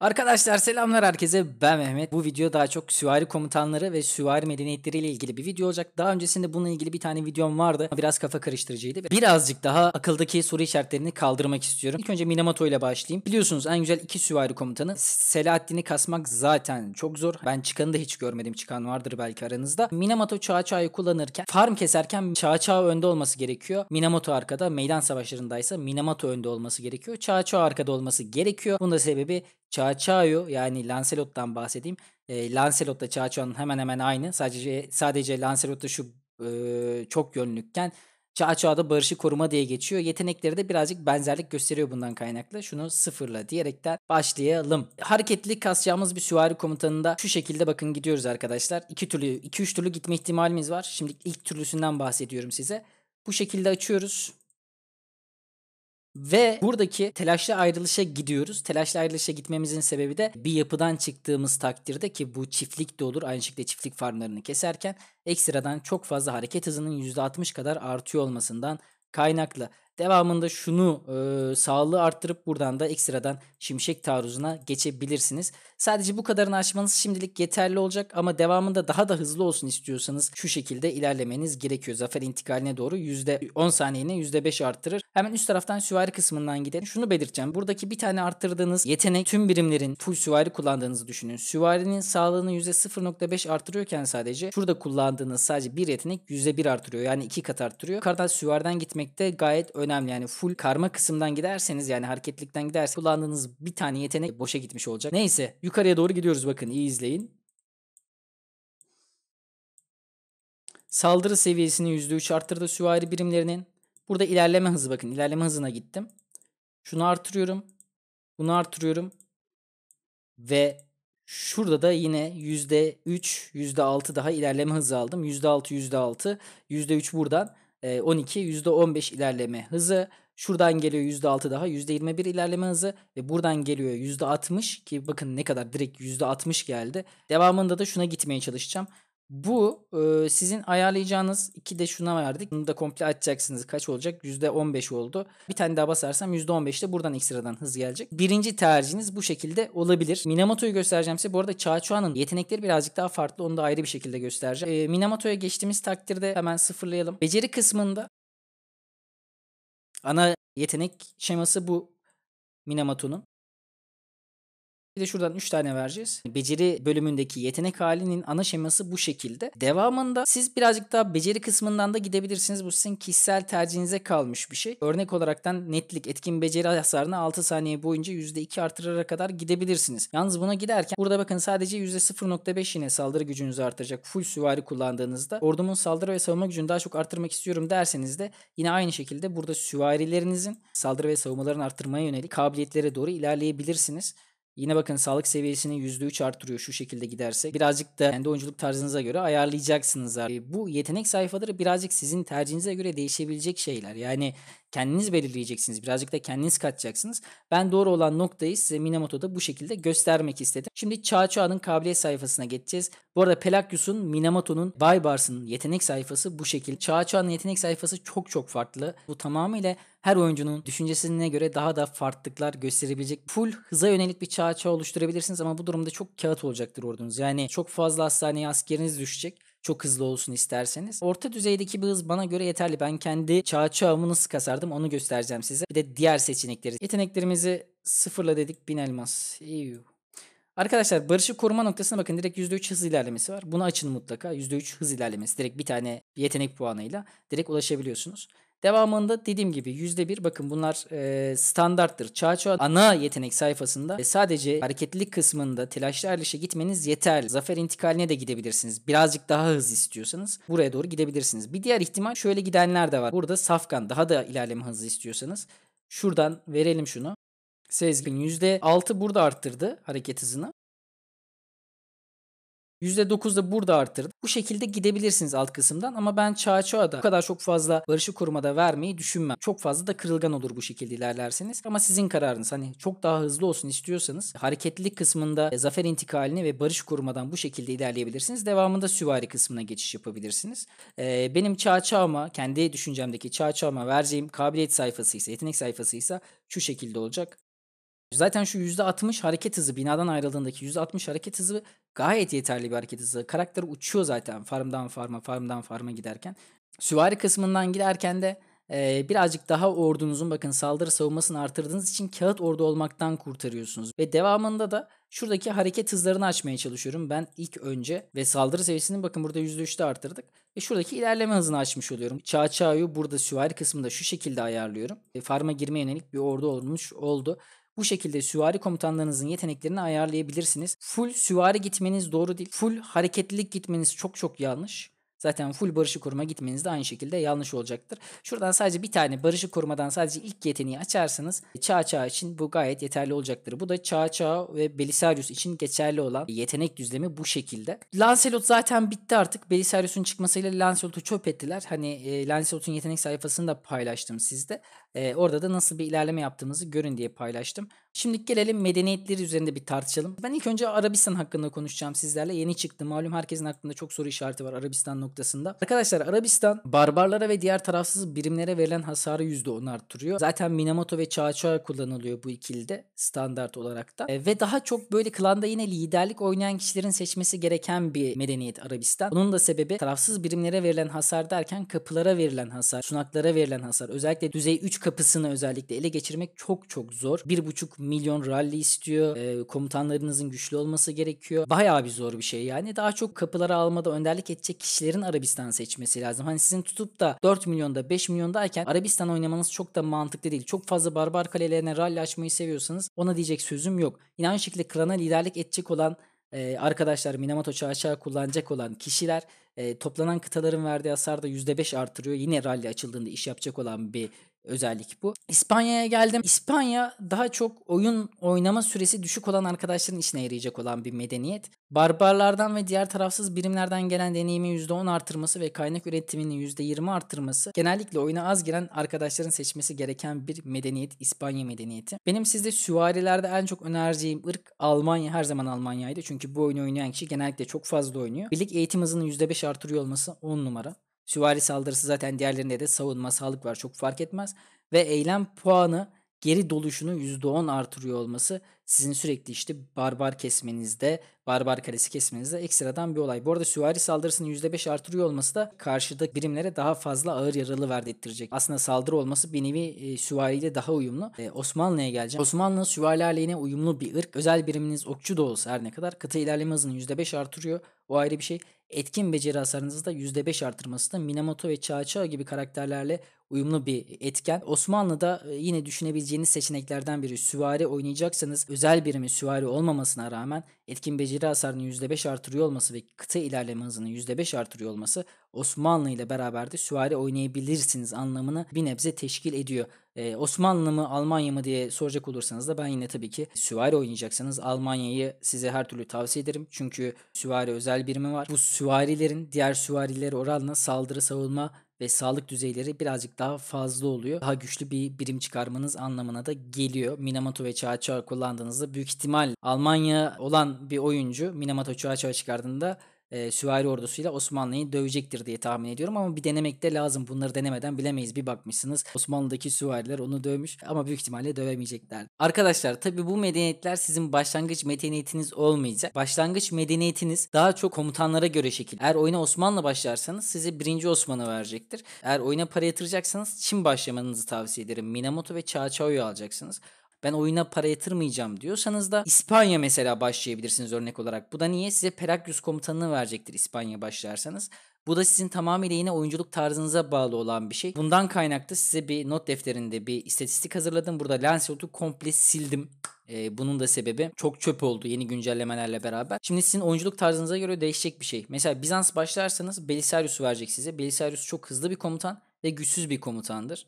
Arkadaşlar selamlar herkese ben Mehmet. Bu video daha çok süvari komutanları ve süvari medeniyetleriyle ilgili bir video olacak. Daha öncesinde bununla ilgili bir tane videom vardı. Biraz kafa karıştırıcıydı. Birazcık daha akıldaki soru işaretlerini kaldırmak istiyorum. İlk önce Minamoto ile başlayayım. Biliyorsunuz en güzel iki süvari komutanı. Selahaddin'i kasmak zaten çok zor. Ben çıkanı da hiç görmedim. Çıkan vardır belki aranızda. Minamoto Çağçağ'ı kullanırken farm keserken Çağçağ önde olması gerekiyor. Minamoto arkada. Meydan savaşlarındaysa Minamoto önde olması gerekiyor. Çağçağ arkada olması gerekiyor. Bunun da sebebi Çağçağ'ı yani Lancelot'tan bahsedeyim. E, Lancelot'la Çağçağ'ın hemen hemen aynı. Sadece sadece Lancelot'ta şu e, çok yönlükken Çağçağ'da barışı koruma diye geçiyor. Yetenekleri de birazcık benzerlik gösteriyor bundan kaynaklı. Şunu sıfırla diyerekten başlayalım. Hareketli kasacağımız bir süvari komutanında şu şekilde bakın gidiyoruz arkadaşlar. İki türlü, iki üç türlü gitme ihtimalimiz var. Şimdi ilk türlüsünden bahsediyorum size. Bu şekilde açıyoruz. Ve buradaki telaşlı ayrılışa gidiyoruz. Telaşlı ayrılışa gitmemizin sebebi de bir yapıdan çıktığımız takdirde ki bu çiftlik de olur. Aynı şekilde çiftlik farmlarını keserken ekstradan çok fazla hareket hızının %60 kadar artıyor olmasından kaynaklı. Devamında şunu e, sağlığı arttırıp buradan da ekstradan şimşek taarruzuna geçebilirsiniz. Sadece bu kadarını açmanız şimdilik yeterli olacak ama devamında daha da hızlı olsun istiyorsanız şu şekilde ilerlemeniz gerekiyor. Zafer intikaline doğru %10 saniyene %5 arttırır. Hemen üst taraftan süvari kısmından gidelim. Şunu belirteceğim. Buradaki bir tane arttırdığınız yetenek tüm birimlerin full süvari kullandığınızı düşünün. Süvarinin sağlığını %0.5 artırıyorken sadece şurada kullandığınız sadece bir yetenek %1 artırıyor. Yani iki kat artırıyor. Yukarıdan süvariden gitmekte gayet önemli. Yani full karma kısımdan giderseniz yani hareketlikten giderseniz kullandığınız bir tane yetenek boşa gitmiş olacak. Neyse yukarıya doğru gidiyoruz bakın iyi izleyin. Saldırı seviyesini %3 arttırdı süvari birimlerinin. Burada ilerleme hızı bakın ilerleme hızına gittim. Şunu artırıyorum. Bunu artırıyorum. Ve şurada da yine %3, %6 daha ilerleme hızı aldım. %6, %6, %3 buradan. 12, %15 ilerleme hızı. Şuradan geliyor %6 daha %21 ilerleme hızı ve buradan geliyor %60 ki bakın ne kadar direkt %60 geldi. Devamında da şuna gitmeye çalışacağım. Bu e, sizin ayarlayacağınız iki de şuna verdik. Bunu da komple açacaksınız. Kaç olacak? %15 oldu. Bir tane daha basarsam %15 de buradan ekstradan hız gelecek. Birinci tercihiniz bu şekilde olabilir. Minamoto'yu göstereceğim size. Bu arada Çağçuan'ın yetenekleri birazcık daha farklı. Onu da ayrı bir şekilde göstereceğim. E, Minamoto'ya geçtiğimiz takdirde hemen sıfırlayalım. Beceri kısmında ana yetenek şeması bu Minamoto'nun. Bir de şuradan 3 tane vereceğiz. Beceri bölümündeki yetenek halinin ana şeması bu şekilde. Devamında siz birazcık daha beceri kısmından da gidebilirsiniz. Bu sizin kişisel tercihinize kalmış bir şey. Örnek olaraktan netlik etkin beceri hasarını 6 saniye boyunca %2 artırarak kadar gidebilirsiniz. Yalnız buna giderken burada bakın sadece %0.5 yine saldırı gücünüzü artıracak. Full süvari kullandığınızda ordumun saldırı ve savunma gücünü daha çok arttırmak istiyorum derseniz de yine aynı şekilde burada süvarilerinizin saldırı ve savunmalarını arttırmaya yönelik kabiliyetlere doğru ilerleyebilirsiniz. Yine bakın sağlık seviyesini %3 artırıyor şu şekilde giderse. Birazcık da kendi oyunculuk tarzınıza göre ayarlayacaksınız. Abi. Bu yetenek sayfaları birazcık sizin tercihinize göre değişebilecek şeyler. Yani kendiniz belirleyeceksiniz. Birazcık da kendiniz katacaksınız. Ben doğru olan noktayı size Minamoto'da bu şekilde göstermek istedim. Şimdi Çağçağ'ın kabiliyet sayfasına geçeceğiz. Bu arada Pelagius'un, Minamoto'nun, Baybars'ın yetenek sayfası bu şekilde. Çağçağ'ın yetenek sayfası çok çok farklı. Bu tamamıyla her oyuncunun düşüncesine göre daha da farklılıklar gösterebilecek. Full hıza yönelik bir çağ oluşturabilirsiniz ama bu durumda çok kağıt olacaktır ordunuz. Yani çok fazla hastaneye askeriniz düşecek çok hızlı olsun isterseniz. Orta düzeydeki bir hız bana göre yeterli. Ben kendi çağ çağımı nasıl kasardım onu göstereceğim size. Bir de diğer seçenekleri. Yeteneklerimizi sıfırla dedik bin elmas. Eyyuh. Arkadaşlar barışı koruma noktasına bakın direkt %3 hız ilerlemesi var. Bunu açın mutlaka. %3 hız ilerlemesi. Direkt bir tane yetenek puanıyla direkt ulaşabiliyorsunuz. Devamında dediğim gibi %1 bakın bunlar e, standarttır. Çağçoğa ana yetenek sayfasında e, sadece hareketlilik kısmında telaşlı ayrılışa gitmeniz yeterli. Zafer intikaline de gidebilirsiniz. Birazcık daha hız istiyorsanız buraya doğru gidebilirsiniz. Bir diğer ihtimal şöyle gidenler de var. Burada safkan daha da ilerleme hızı istiyorsanız şuradan verelim şunu. Sezgin %6 burada arttırdı hareket hızını. %9 da burada arttırdı. Bu şekilde gidebilirsiniz alt kısımdan ama ben Çağçoğa'da bu kadar çok fazla barışı korumada vermeyi düşünmem. Çok fazla da kırılgan olur bu şekilde ilerlerseniz. Ama sizin kararınız. Hani çok daha hızlı olsun istiyorsanız hareketlilik kısmında zafer intikalini ve barış korumadan bu şekilde ilerleyebilirsiniz. Devamında süvari kısmına geçiş yapabilirsiniz. Ee, benim Çağçoğa'ma kendi düşüncemdeki Çağçoğa'ma vereceğim kabiliyet sayfası ise yetenek sayfası ise şu şekilde olacak. Zaten şu %60 hareket hızı binadan ayrıldığındaki %60 hareket hızı gayet yeterli bir hareket hızı. Karakter uçuyor zaten farmdan farma, farmdan farma giderken. Süvari kısmından giderken de e, birazcık daha ordunuzun bakın saldırı savunmasını artırdığınız için kağıt ordu olmaktan kurtarıyorsunuz. Ve devamında da şuradaki hareket hızlarını açmaya çalışıyorum ben ilk önce ve saldırı seviyesini bakın burada %3'te arttırdık. Ve şuradaki ilerleme hızını açmış oluyorum. Çağ Çağ'ı burada süvari kısmında şu şekilde ayarlıyorum. E, farma girmeye yönelik bir ordu olmuş oldu. Bu şekilde süvari komutanlarınızın yeteneklerini ayarlayabilirsiniz. Full süvari gitmeniz doğru değil. Full hareketlilik gitmeniz çok çok yanlış. Zaten full barışı koruma gitmeniz de aynı şekilde yanlış olacaktır. Şuradan sadece bir tane barışı korumadan sadece ilk yeteneği açarsanız çağ çağ için bu gayet yeterli olacaktır. Bu da çağ çağ ve Belisarius için geçerli olan yetenek düzlemi bu şekilde. Lancelot zaten bitti artık. Belisarius'un çıkmasıyla Lancelot'u çöp ettiler. Hani e, Lancelot'un yetenek sayfasını da paylaştım sizde. E, orada da nasıl bir ilerleme yaptığımızı görün diye paylaştım. Şimdi gelelim medeniyetleri üzerinde bir tartışalım. Ben ilk önce Arabistan hakkında konuşacağım sizlerle. Yeni çıktı. Malum herkesin aklında çok soru işareti var Arabistan noktasında. Arkadaşlar Arabistan barbarlara ve diğer tarafsız birimlere verilen hasarı %10 arttırıyor. Zaten Minamoto ve Çağçağı kullanılıyor bu ikilide standart olarak da. E, ve daha çok böyle klanda yine liderlik oynayan kişilerin seçmesi gereken bir medeniyet Arabistan. Bunun da sebebi tarafsız birimlere verilen hasar derken kapılara verilen hasar, sunaklara verilen hasar. Özellikle düzey 3 kapısını özellikle ele geçirmek çok çok zor. 1,5 milyon rally istiyor. E, komutanlarınızın güçlü olması gerekiyor. Bayağı bir zor bir şey yani. Daha çok kapıları almada önderlik edecek kişilerin Arabistan seçmesi lazım. Hani sizin tutup da 4 milyonda 5 milyondayken Arabistan oynamanız çok da mantıklı değil. Çok fazla barbar kalelerine rally açmayı seviyorsanız ona diyecek sözüm yok. Yine aynı şekilde klana liderlik edecek olan e, arkadaşlar Minamoto Çağçağı kullanacak olan kişiler e, toplanan kıtaların verdiği hasar da %5 artırıyor. Yine rally açıldığında iş yapacak olan bir özellik bu. İspanya'ya geldim. İspanya daha çok oyun oynama süresi düşük olan arkadaşların işine yarayacak olan bir medeniyet. Barbarlardan ve diğer tarafsız birimlerden gelen deneyimi %10 artırması ve kaynak üretimini %20 artırması genellikle oyuna az giren arkadaşların seçmesi gereken bir medeniyet İspanya medeniyeti. Benim sizde süvarilerde en çok önereceğim ırk Almanya her zaman Almanya'ydı. Çünkü bu oyunu oynayan kişi genellikle çok fazla oynuyor. Birlik eğitim hızını %5 artırıyor olması 10 numara. Süvari saldırısı zaten diğerlerinde de savunma, sağlık var çok fark etmez. Ve eylem puanı geri doluşunu %10 artırıyor olması sizin sürekli işte barbar kesmenizde, barbar kalesi kesmenizde ekstradan bir olay. Bu arada süvari saldırısını %5 artırıyor olması da karşıdaki birimlere daha fazla ağır yaralı verdirttirecek. Aslında saldırı olması bir nevi e, süvariyle daha uyumlu. E, Osmanlı'ya geleceğim. Osmanlı süvari aleyhine uyumlu bir ırk. Özel biriminiz okçu da olsa her ne kadar kıta ilerleme hızını %5 artırıyor. O ayrı bir şey. Etkin beceri hasarınızı da %5 artırması da Minamoto ve Çağçağı gibi karakterlerle uyumlu bir etken. Osmanlı'da yine düşünebileceğiniz seçeneklerden biri süvari oynayacaksanız özel birimi süvari olmamasına rağmen etkin beceri hasarını %5 artırıyor olması ve kıta ilerleme hızını %5 artırıyor olması Osmanlı ile beraber de süvari oynayabilirsiniz anlamını bir nebze teşkil ediyor. Ee, Osmanlı mı Almanya mı diye soracak olursanız da ben yine tabii ki süvari oynayacaksanız Almanya'yı size her türlü tavsiye ederim. Çünkü süvari özel birimi var. Bu süvarilerin diğer süvarilere oranla saldırı savunma ve sağlık düzeyleri birazcık daha fazla oluyor. Daha güçlü bir birim çıkarmanız anlamına da geliyor. Minamoto ve Çağçağı kullandığınızda büyük ihtimal Almanya olan bir oyuncu Minamoto Çağçağı çıkardığında e, süvari ordusuyla Osmanlı'yı dövecektir diye tahmin ediyorum ama bir denemek de lazım. Bunları denemeden bilemeyiz. Bir bakmışsınız Osmanlı'daki süvariler onu dövmüş ama büyük ihtimalle dövemeyecekler. Arkadaşlar tabi bu medeniyetler sizin başlangıç medeniyetiniz olmayacak. Başlangıç medeniyetiniz daha çok komutanlara göre şekil. Eğer oyuna Osmanlı başlarsanız size 1. Osman'ı verecektir. Eğer oyuna para yatıracaksanız Çin başlamanızı tavsiye ederim. Minamoto ve Çağçao'yu alacaksınız ben oyuna para yatırmayacağım diyorsanız da İspanya mesela başlayabilirsiniz örnek olarak. Bu da niye? Size Peraglius komutanını verecektir İspanya başlarsanız. Bu da sizin tamamıyla yine oyunculuk tarzınıza bağlı olan bir şey. Bundan kaynaklı size bir not defterinde bir istatistik hazırladım. Burada Lancelot'u komple sildim. Ee, bunun da sebebi çok çöp oldu yeni güncellemelerle beraber. Şimdi sizin oyunculuk tarzınıza göre değişecek bir şey. Mesela Bizans başlarsanız Belisarius verecek size. Belisarius çok hızlı bir komutan ve güçsüz bir komutandır.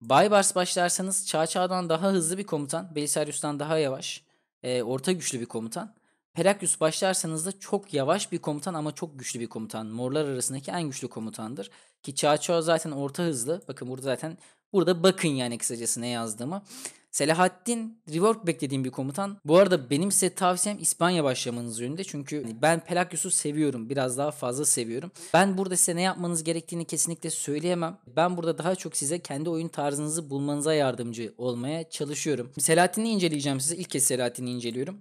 Baybars başlarsanız Çağçağ'dan daha hızlı bir komutan, Belisarius'tan daha yavaş, e, orta güçlü bir komutan. Pelagius başlarsanız da çok yavaş bir komutan ama çok güçlü bir komutan. Morlar arasındaki en güçlü komutandır. Ki Çağçağ zaten orta hızlı. Bakın burada zaten burada bakın yani kısacası ne yazdığımı. Selahattin rework beklediğim bir komutan. Bu arada benim size tavsiyem İspanya başlamanız yönünde. Çünkü hani ben Pelagius'u seviyorum. Biraz daha fazla seviyorum. Ben burada size ne yapmanız gerektiğini kesinlikle söyleyemem. Ben burada daha çok size kendi oyun tarzınızı bulmanıza yardımcı olmaya çalışıyorum. Selahattin'i inceleyeceğim size. İlk kez Selahattin'i inceliyorum.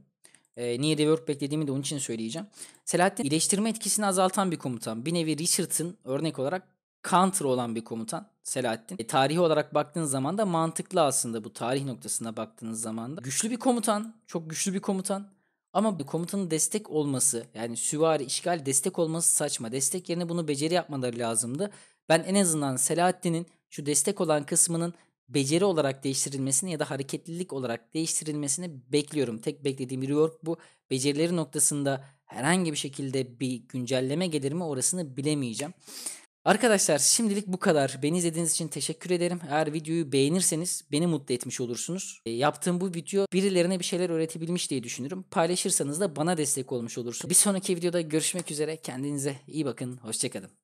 Ee, niye rework beklediğimi de onun için söyleyeceğim. Selahattin iyileştirme etkisini azaltan bir komutan. Bir nevi Richard'ın örnek olarak counter olan bir komutan Selahattin. E, tarihi olarak baktığınız zaman da mantıklı aslında bu tarih noktasına baktığınız zaman da. Güçlü bir komutan, çok güçlü bir komutan. Ama bir komutanın destek olması yani süvari işgal destek olması saçma. Destek yerine bunu beceri yapmaları lazımdı. Ben en azından Selahattin'in şu destek olan kısmının beceri olarak değiştirilmesini ya da hareketlilik olarak değiştirilmesini bekliyorum. Tek beklediğim rework bu. Becerileri noktasında herhangi bir şekilde bir güncelleme gelir mi orasını bilemeyeceğim. Arkadaşlar şimdilik bu kadar. Beni izlediğiniz için teşekkür ederim. Eğer videoyu beğenirseniz beni mutlu etmiş olursunuz. E, yaptığım bu video birilerine bir şeyler öğretebilmiş diye düşünürüm. Paylaşırsanız da bana destek olmuş olursunuz. Bir sonraki videoda görüşmek üzere. Kendinize iyi bakın. Hoşçakalın.